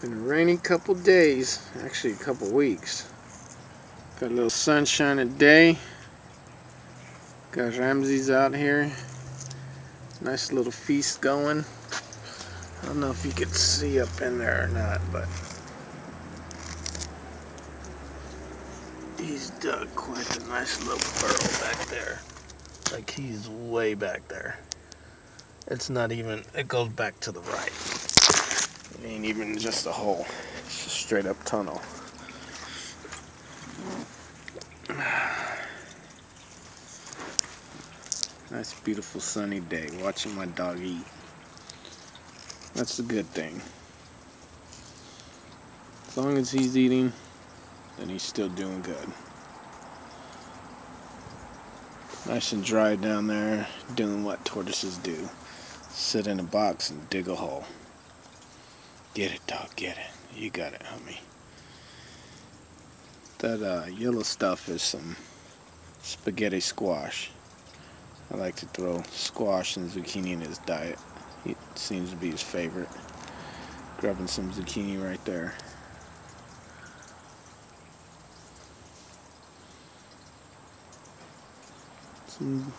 Been a rainy couple days, actually a couple weeks. Got a little sunshine today. Got Ramses out here. Nice little feast going. I don't know if you can see up in there or not, but he's dug quite a nice little burrow back there. Like he's way back there. It's not even, it goes back to the right. Ain't even just a hole. It's a straight up tunnel. Nice beautiful sunny day watching my dog eat. That's the good thing. As long as he's eating, then he's still doing good. Nice and dry down there, doing what tortoises do. Sit in a box and dig a hole. Get it, dog, get it. You got it, homie. That uh, yellow stuff is some spaghetti squash. I like to throw squash and zucchini in his diet. It seems to be his favorite. Grabbing some zucchini right there. Some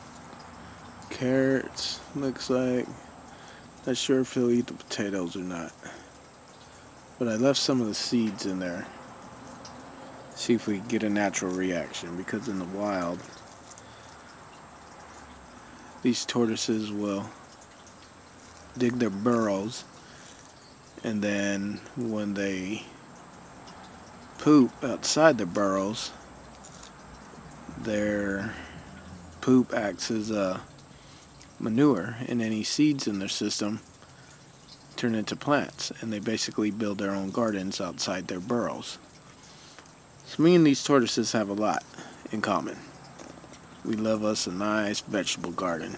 carrots, looks like. Not sure if he'll eat the potatoes or not. But I left some of the seeds in there. See if we get a natural reaction because in the wild these tortoises will dig their burrows and then when they poop outside their burrows their poop acts as a manure and any seeds in their system turn into plants and they basically build their own gardens outside their burrows. So me and these tortoises have a lot in common. We love us a nice vegetable garden.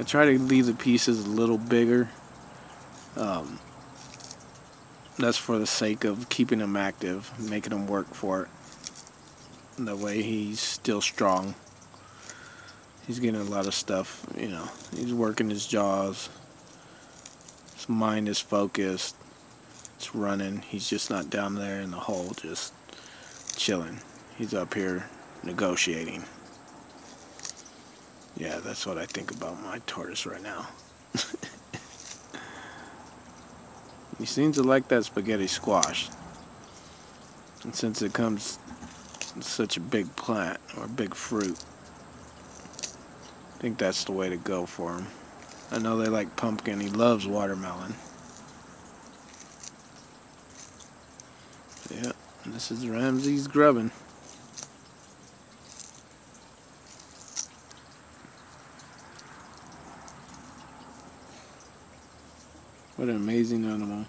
I try to leave the pieces a little bigger. Um, that's for the sake of keeping them active, making them work for it. That way he's still strong. He's getting a lot of stuff, you know. He's working his jaws. His mind is focused. It's running. He's just not down there in the hole, just chilling. He's up here negotiating. Yeah, that's what I think about my tortoise right now. He seems to like that spaghetti squash. And since it comes such a big plant or big fruit, I think that's the way to go for him. I know they like pumpkin. He loves watermelon. Yeah, this is Ramses grubbing. What an amazing animal.